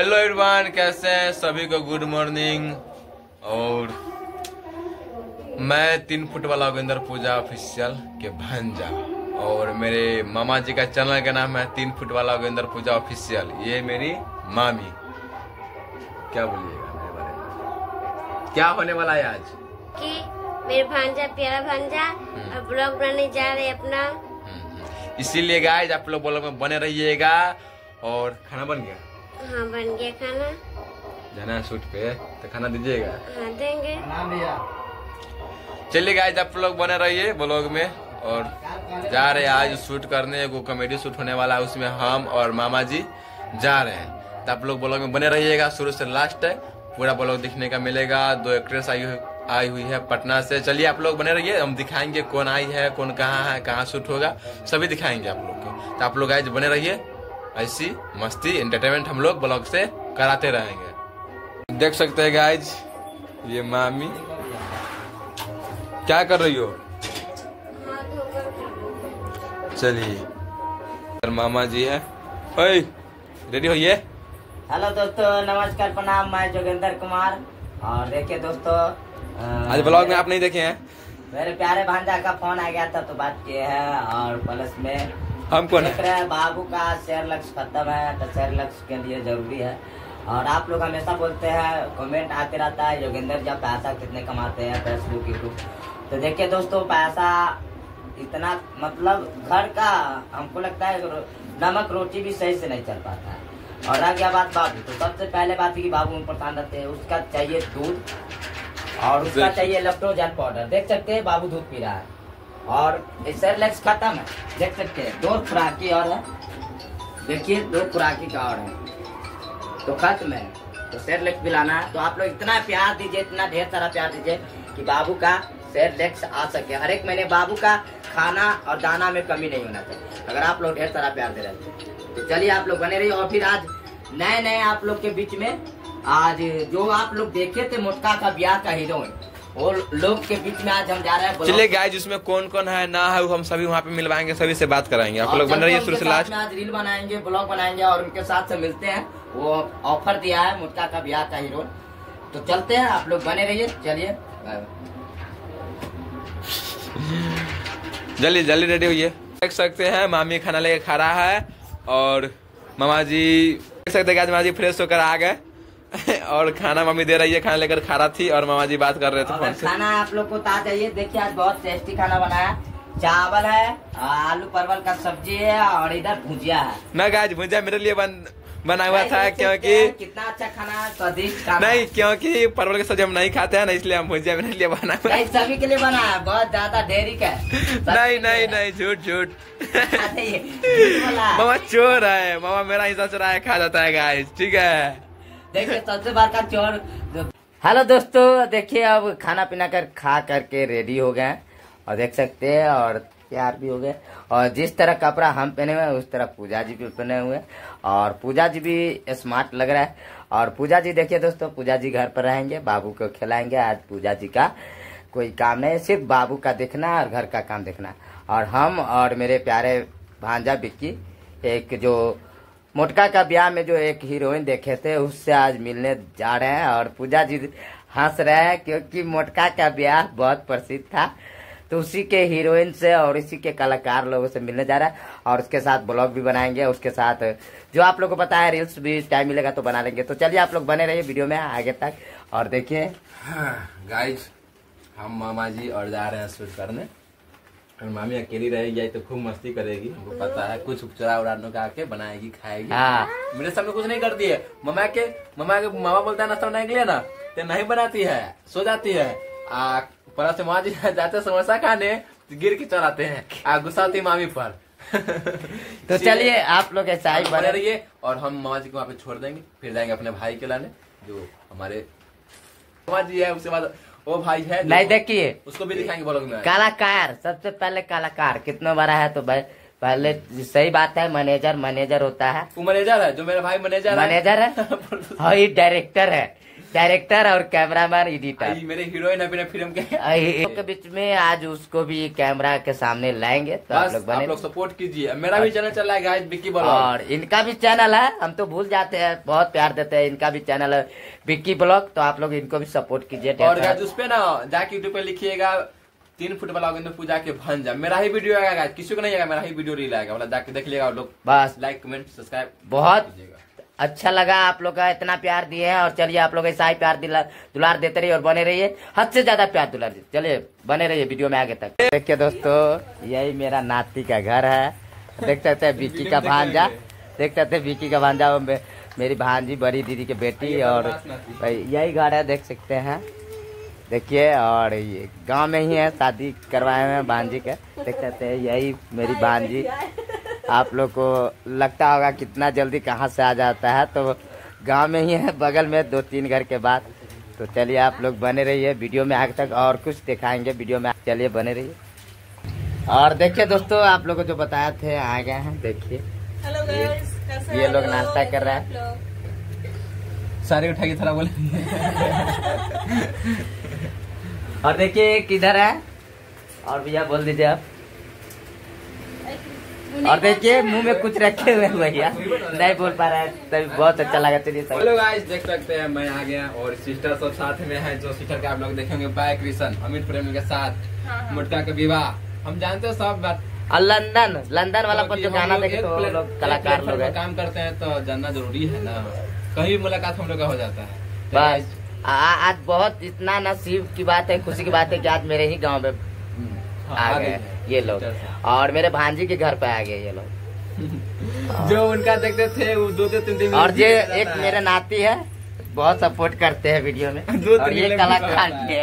Hello everyone कैसे हैं? सभी को गुड मॉर्निंग और मैं तीन फुट वाला योगेंद्र पूजा ऑफिशियल के भांजा। और मेरे मामा जी का चैनल का नाम है तीन फुट वाला योगेंद्र पूजा ऑफिशियल ये मेरी मामी। क्या बोलिएगा मेरे बारे में? क्या होने वाला है आज? कि मेरे भांजा प्यारा भांजा और ब्लॉग बनाने जा रहे अपना। हम्म, इसीलिए गाइज़ आप लोग ब्लॉग में बने रहिएगा। और खाना बन गया? हाँ बन गया खाना। जाना है शूट पे तो खाना दीजिएगा। हाँ देंगे। चलिए गाइज़ आप लोग बने रहिए ब्लॉग में और जा रहे हैं आज शूट करने वो कॉमेडी शूट होने वाला है उसमें हम और मामा जी जा रहे हैं। तो आप लोग ब्लॉग में बने रहिएगा शुरू से लास्ट तक। पूरा ब्लॉग दिखने का मिलेगा दो एक्ट्रेस आई हुई आई हुई है पटना से। चलिए आप लोग बने रहिए हम दिखाएँगे कौन आई है कौन कहाँ है कहाँ शूट होगा सभी दिखाएँगे आप लोग को। तो आप लोग गाइज़ बने रहिए। ऐसी मस्ती एंटरटेनमेंट हम लोग ब्लॉग से कराते रहेंगे। देख सकते हैं गाइज़ ये मामी। क्या कर रही हो? चलिए। मामा जी है। ओए रेडी होइए हेलो दोस्तों नमस्कार प्रणाम मैं जोगेंद्र कुमार। और देखिए दोस्तों आज ब्लॉग में आप नहीं देखे हैं। मेरे प्यारे भांजा का फ़ोन आ गया था तो बात किए हैं और प्लस में। हम कौन देख है रहे हैं बाबू का शेयर लक्ष्य खत्म है तो शेयर लक्ष्य के लिए ज़रूरी है। और आप लोग हमेशा बोलते हैं कमेंट आते रहता है योगेंद्र जब पैसा कितने कमाते हैं फेसबुक यूट्यूब तो देखिए दोस्तों पैसा इतना मतलब घर का हमको लगता है नमक रोटी भी सही से नहीं चल पाता है। और रह गया बात बाबू तो सबसे पहले बात है कि बाबू में परेशान रहते हैं उसका चाहिए दूध और उसका चाहिए लेप्टोजन पाउडर देख सकते हैं बाबू दूध पी रहा है। और सेरलेक्स खत्म है। देख सकते हैं, दो खुराकी और है। देखिए, दो खुराकी का और है। तो खत्म है। तो सेरलेक्स पिलाना है। तो आप लोग इतना प्यार दीजिए, इतना ढेर सारा प्यार दीजिए कि बाबू का सेरलेक्स आ सके। हर एक महीने बाबू का खाना और दाना में कमी नहीं होना चाहिए। अगर आप लोग ढेर सारा प्यार दे रहे हैं तो चलिए आप लोग बने रहिए। और फिर आज नए नए आप लोग के बीच में, आज जो आप लोग देखे थे, मोटका का ब्याह का हीरोइन वो लोग के बीच में आज हम जा रहे हैं चलिए गाइज़ उसमें कौन कौन है ना है वो हम सभी वहाँ पे मिलवाएँगे सभी से बात कराएँगे। आप लोग बने रहिए हैं शुरू से लास्ट आज रील बनाएँगे ब्लॉग बनाएँगे और उनके साथ से मिलते हैं। वो ऑफ़र दिया है मुटका का ब्याह का हीरो। तो चलते हैं आप लोग बने रहिए चलिए। जल्दी जल्दी रेडी होइए। देख सकते हैं मामी खाना लेके खा रहा है और मामा जी देख सकते हैं आज मामा जी फ्रेश होकर आ गए। और खाना मम्मी दे रही है खाना लेकर खा रहा थी और मामा जी बात कर रहे थे फ़ोन से। खाना आप लोग को ता चाहिए। देखिए आज बहुत टेस्टी खाना बनाया। चावल है आलू परवल का सब्ज़ी है और इधर भुजिया है। ना गाइज़ भुजिया मेरे लिए बन बना हुआ था क्योंकि कितना अच्छा खाना स्वादिष्ट खाना नहीं क्योंकि परवल की सब्ज़ी हम नहीं खाते हैं ना इसलिए हम भुजिया मेरे लिए बना हुआ सभी के लिए बना है बहुत ज़्यादा ढेरी का। नहीं नहीं नहीं झूठ झूठ। मामा चोर है मामा मेरा हिस्सा चुरा के खा जाता है गाइज़ ठीक है। देखिए चोर। हेलो दोस्तों, देखिए, अब खाना पीना कर खा करके रेडी हो गए और देख सकते हैं, और तैयार भी हो गए। और जिस तरह कपड़ा हम पहने हुए उस तरह पूजा जी भी पहने हुए और पूजा जी भी स्मार्ट लग रहा है। और पूजा जी देखिए दोस्तों पूजा जी घर पर रहेंगे, बाबू को खिलाएँगे। आज पूजा जी का कोई काम नहीं, सिर्फ़ बाबू का देखना और घर का काम देखना। और हम और मेरे प्यारे भांजा बिक्की एक जो मोटका का ब्याह में जो एक हीरोइन देखे थे, उससे आज मिलने जा रहे हैं और पूजा जी हंस रहे हैं क्योंकि मोटका का ब्याह बहुत प्रसिद्ध था। तो उसी के हीरोइन से और इसी के कलाकार लोगों से मिलने जा रहा है और उसके साथ ब्लॉग भी बनाएँगे, उसके साथ जो आप लोगों को पता है रील्स भी टाइम मिलेगा तो बना लेंगे। तो चलिए आप लोग बने रहिए वीडियो में आगे तक और देखिए। गाइज़ हम मामा जी और जा रहे हैं शूट करने। और मामी अकेली रहेगी तो खूब मस्ती करेगी। हमको पता है कुछ चुरा उड़ा का आके बनाएगी खाएगी। हाँ। मेरे सामने कुछ नहीं करती है। मम्मा के मम्मा के मामा बोलता है नाश्ता बनाने के लिए ना तो नहीं बनाती है सो जाती है। आ पर से माँ जी जाते समोसा खाने तो गिर के चलाते हैं। आ गुस्साती मामी पर। तो चलिए आप लोग ऐसा ही बने। रहिए और हम मामा जी को वहाँ पे छोड़ देंगे फिर जाएँगे अपने भाई के लाने जो हमारे मामा जी है उसके बाद वो भाई है नहीं देखिए। उसको भी दिखाएँगे ब्लॉग में। कलाकार सबसे पहले कलाकार कितना बड़ा है तो भाई पहले सही बात है मैनेजर मैनेजर होता है। वो मैनेजर है जो मेरा भाई मैनेजर है। मैनेजर है? और ये डायरेक्टर है। डायरेक्टर और कैमरामैन एडिटर मेरे हीरोइन अपने फ़िल्म के के बीच में आज उसको भी कैमरा के सामने लाएँगे तो आप लोग आप बने लोग सपोर्ट कीजिए। मेरा भी चैनल चल रहा है विक्की ब्लॉग और इनका भी चैनल है हम तो भूल जाते हैं बहुत प्यार देते हैं इनका भी चैनल है विक्की ब्लॉग तो आप लोग इनको भी सपोर्ट कीजिए और सारा। गाइस उस पे ना जाके यूट्यूब पे लिखिएगा तीन फुट वाला अगेंद्र पूजा के भंजा। मेरा ही वीडियो आएगा किसी को नहीं आएगा मेरा ही वीडियो रील आएगा। मतलब जाके देख लिएगा लोग बस। लाइक कमेंट सब्सक्राइब बहुत अच्छा लगा आप लोग का, इतना प्यार दिए हैं, और चलिए आप लोग ऐसा ही प्यार दिला, दुलार देते रहिए और बने रहिए। हद से ज़्यादा प्यार दुलार चलिए, बने रहिए वीडियो में आगे तक। देखिए दोस्तों, यही मेरा नाती का घर है। देख सकते हैं विक्की का भांजा। देख सकते हैं विक्की का भांजा मेरी भांजी बड़ी दीदी की बेटी और यही घर है, देख सकते हैं। देखिए, और ये गाँव में ही है, शादी करवाए हुए हैं भांजी के। देख सकते हैं, यही मेरी भांजी। आप लोग को लगता होगा कितना जल्दी कहाँ से आ जाता है तो गाँव में ही है बगल में दो तीन घर के बाद। तो चलिए आप लोग बने रहिए वीडियो में आगे तक और कुछ दिखाएँगे वीडियो में चलिए बने रहिए। और देखिए दोस्तों आप लोग को जो बताया थे आ गए हैं देखिए। हेलो ये लोग नाश्ता कर रहे हैं। आप सारे उठा के थोड़ा बोले। और देखिए किधर है? और भैया बोल दीजिए आप। और देखिए मुँह में कुछ रखे हुए भैया। नहीं बोल पा रहा है तभी बहुत अच्छा लगा चलिए सब। हेलो गाइस देख सकते हैं मैं आ गया और सिस्टर सब साथ में है जो सिस्टर के आप लोग देखेंगे बाय कृष्ण अमित प्रेमी के साथ हाँ, हाँ। मुटका के विवाह। हम जानते हैं सब बात। लंदन लंदन वाला पर जो गाना देखे तो लोग कलाकार लोग हैं। काम करते हैं तो जानना ज़रूरी है ना। कहीं मुलाकात हम लोग का हो जाता है। तो बस। आज बहुत इतना नसीब की बात है खुशी की बात है कि आज मेरे ही गाँव में हाँ, आ गए। ये लोग। और मेरे भांजी के घर पे आ गए ये लोग। जो उनका देखते थे वो दो दो तीन दिन और ये एक मेरे नाती है बहुत सपोर्ट करते हैं वीडियो में। दो और ये कलाकार है।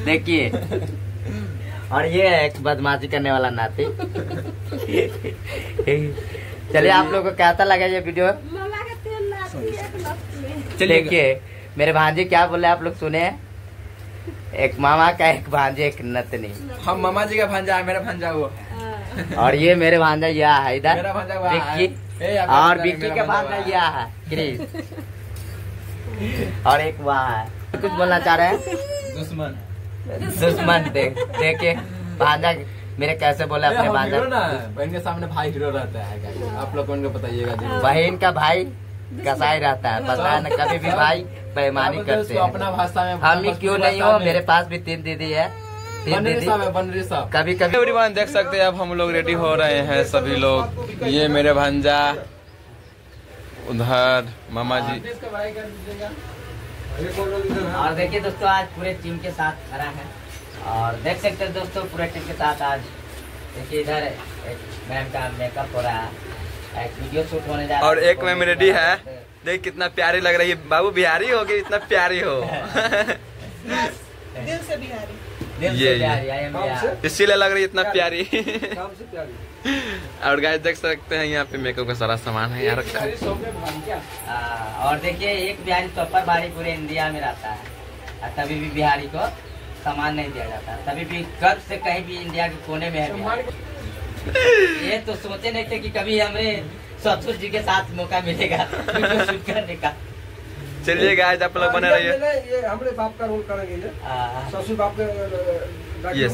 देखिए। और ये है एक बदमाशी करने वाला नाती। चलिए आप लोग को कैसा लगा ये वीडियो मामा के तेल लाती एक चलिए देखिए मेरे भांजे क्या बोले आप लोग सुने हैं? एक मामा का एक भांजे एक नतनी। हम मामा जी का भांजा है मेरा भांजा वो। और ये मेरे भांजा यह है इधर। है। और विक्की का भांजा यह है। क्रिस और एक वहाँ है। कुछ बोलना चाह रहे हैं? दुश्मन। दुश्मन देख देखिए। भांजा मेरे कैसे बोले अपने भांजा? बहन के सामने भाई हीरो रहता है आप लोग उनको बताइएगा बहन का भाई? कसाई रहता है। पता है ना कभी भी भाई बेईमानी आप करते उसको अपना हैं भाषा में हम ही क्यों नहीं हो? मेरे पास भी तीन दीदी है। तीन दीदी। साहब है बनरी साहब। कभी कभी एवरीवन देख सकते हैं अब हम लोग रेडी हो रहे हैं सभी लोग। ये मेरे भांजा उधर मामा जी और देखिए दोस्तों आज पूरे टीम के साथ खड़ा है। और देख सकते हैं दोस्तों पूरे टीम के साथ आज। देखिए इधर मैम का मेकअप हो रहा है। एक वीडियो शूट होने जा रहा और एक रेडी है। देख कितना प्यारी लग रही है। बाबू बिहारी हो कि इतना प्यारी हो। दिल से बिहारी। दिल ये- से प्यारी आई एम बिहार। इसीलिए लग रही है इतना प्यारी। और गाइस देख सकते हैं यहाँ पे मेकअप का सारा सामान है यहाँ रखा है। और देखिए एक बिहारी टॉपर बारी पूरे इंडिया में रहता है। और तभी भी बिहारी को सामान नहीं दिया जाता। तभी भी गर्व से कहीं भी इंडिया के कोने में है बिहार। ये तो सोचे नहीं थे कि कभी हमें ससुर जी के साथ मौका मिलेगा शूट करने का। चलिए गाइस आप लोग बने रहिए। ये हमरे बाप का रोल करेंगे ये। ससुर बाप के है। yes.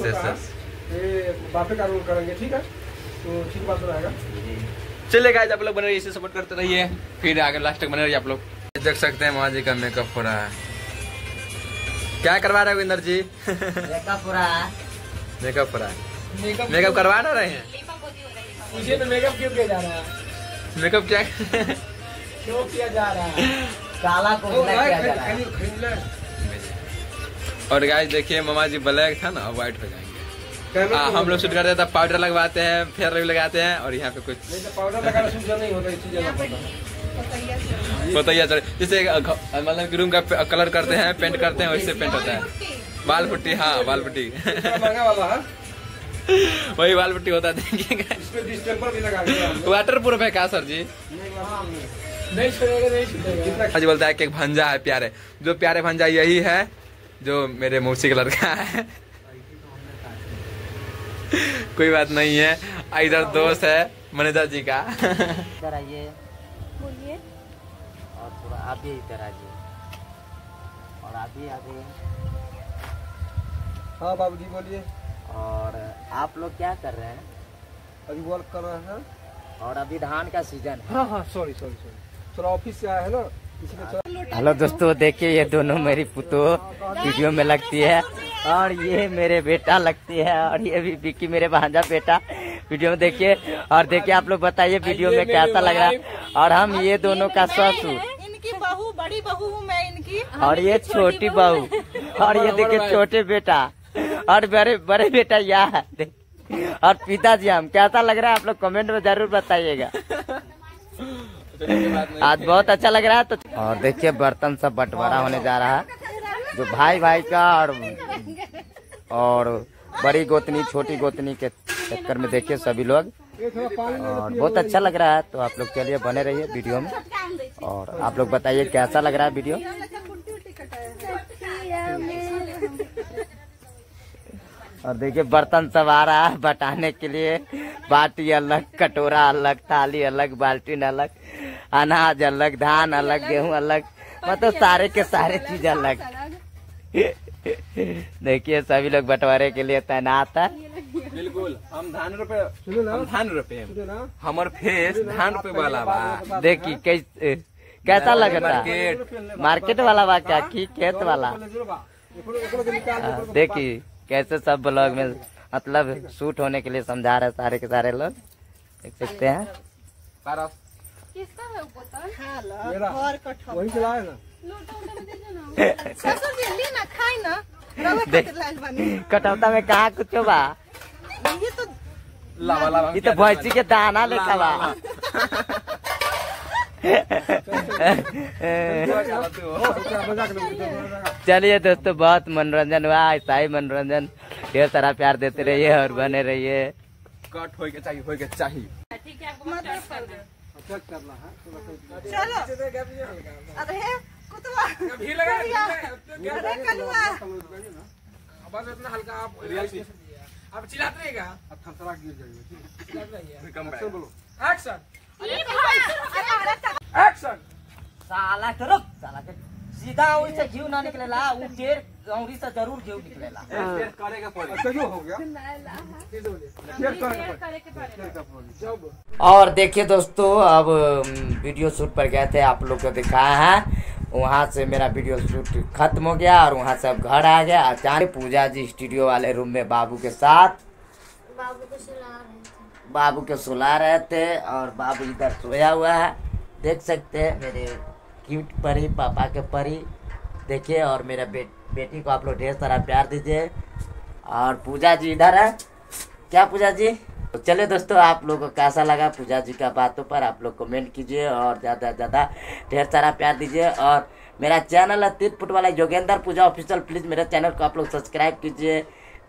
ये बापे का रोल करेंगे ठीक है? तो ठीक बात रहेगा चलिए गाइस आप लोग बने रहिए इसे सपोर्ट करते रहिए। फिर आगे लास्ट तक बने रहिए आप लोग। देख सकते हैं माँ जी का मेकअप हो रहा है। क्या करवा रहे हो इंदर जी? देखा पूरा मेकअप हो रहा है। मेकअप करवा ना रहे हैं? मुझे तो मेकअप क्यों किया जा रहा है? मेकअप क्या? क्यों किया जा रहा है? काला को किया जा रहा है। खरीद- खरीद ले। और गाइस देखिए मामा जी ब्लैक था ना व्हाइट हो जाएँगे। कैमरा हाँ, हम लोग शूट करते हैं तब पाउडर लगवाते हैं फेयर भी लगाते हैं और यहाँ पे कुछ पाउडर नहीं होता इसी जगह पर। पतैया सर जैसे मतलब रूम का कलर करते हैं पेंट करते हैं वैसे पेंट होता है। बाल पुट्टी हाँ बाल पुट्टी वही बाल पुट्टी होता है देखिएगा इस पे डिस्टेम्पर भी लगा दिया हमने। वाटर प्रूफ है क्या सर जी? नहीं छुड़ेगा नहीं छुड़ेगा आज बोलता है कि भंजा है प्यारे। जो प्यारे भंजा यही है जो मेरे मौसी का लड़का है। कोई बात नहीं है। इधर दोस्त है मैनेजर जी का। इधर आइए। बोलिए। और थोड़ा आप भी इधर आ जाइए और आप भी आ जाइए हाँ बाबूजी बोलिए। और आप लोग क्या कर रहे हैं? अभी वर्क कर रहे हैं। और अभी धान का सीज़न है। हाँ हाँ सॉरी सॉरी सॉरी थोड़ा ऑफ़िस से आया है ना? हेलो दोस्तों देखिए ये दोनों मेरी पुतो वीडियो में लगती है और ये मेरे बेटा लगती है और ये भी विक्की मेरे भांजा बेटा वीडियो में देखिए। और देखिए आप लोग बताइए वीडियो में कैसा लग रहा है। और हम ये दोनों का ससुर इनकी बहू बड़ी बहू हूँ मैं इनकी। और ये छोटी बहू। और ये देखिए छोटे बेटा। और बड़े बड़े बेटा यहाँ है और पिताजी, हम कैसा लग रहा है? आप लोग कमेंट में ज़रूर बताइएगा। आज बहुत अच्छा लग रहा है तो और देखिए, बर्तन सब बंटवारा होने जा रहा है। जो भाई भाई का और और बड़ी गोतनी, छोटी गोतनी के चक्कर में देखिए सभी लोग। और बहुत अच्छा लग रहा है तो आप लोग चलिए बने रहिए वीडियो में। और आप लोग बताइए, कैसा लग रहा है वीडियो? और देखिए बर्तन सब आ रहा है बटाने के लिए। बाटी अलग कटोरा अलग थाली अलग बाल्टीन अलग अनाज अलग धान अलग गेहूँ अलग। मतलब सारे के सारे चीज़ अलग देखिए सभी लोग बंटवारे के लिए तैनात है। बिल्कुल हम धान रुपए हम धान रुपए हमर फेस धान रुपए वाला बा। देखिए कैसे कैसा लग रहा है? मार्केट वाला बा क्या? की खेत वाला? ज़रूर हाँ, कैसे सब ब्लॉग में मतलब शूट होने के लिए समझा रहे सारे के सारे लोग? देख सकते हैं। बानी। कटौता में कहा कुछ बा ये तो लावा लावा। ये तो भैंसी के दाना लेखा बा चलिए दोस्तों बहुत मनोरंजन हुआ ऐसा ही मनोरंजन। ढेर सारा प्यार देते रहिए और बने रहिए। कट के चाहिए होए के चाहिए। चेक करना है चलो। अरे कुतवा अरे कलुआ। बस इतना हल्का आप आप चिल्लाते रहेगा अब थरथरा गिर जाइए कम एक्शन बोलो। एक्शन अरे एक्शन साला के रुक साला के सीधा उंगली से घी ना निकलेला उ टेर उंगली से ज़रूर घी निकलेला। करेगा पड़ी अच्छा क्यों हो गया। शेयर करेंगे शेयर कर जब और देखिए दोस्तों अब वीडियो शूट पर गए थे आप लोग को दिखाया है। वहाँ से मेरा वीडियो शूट खत्म हो गया और वहाँ से अब घर आ गया। अचानक पूजा जी स्टूडियो वाले रूम में बाबू के साथ। बाबू को सुला रहे थे। बाबू के सुला रहे थे और बाबू इधर सोया हुआ है। देख सकते हैं। मेरे क्यूट परी पापा के परी देखिए और मेरा बे, बेटी को आप लोग ढेर सारा प्यार दीजिए। और पूजा जी इधर है। क्या पूजा जी तो चले दोस्तों आप लोगों को कैसा लगा पूजा जी का बातों पर आप लोग कमेंट कीजिए और ज़्यादा से ज़्यादा ढेर सारा प्यार दीजिए। और मेरा चैनल है तीन फुट वाला योगेंद्र पूजा ऑफिशियल प्लीज़ मेरे चैनल को आप लोग सब्सक्राइब कीजिए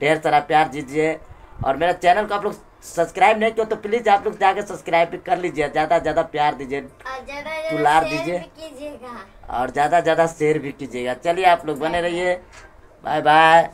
ढेर सारा प्यार दीजिए। और मेरा चैनल को आप लोग सब्सक्राइब नहीं किया तो प्लीज़ आप लोग जाकर सब्सक्राइब भी कर लीजिए ज़्यादा ज़्यादा प्यार दीजिए तुलार दुलार दीजिए। और ज़्यादा ज़्यादा शेयर भी कीजिएगा। चलिए आप लोग बने रहिए। Bye bye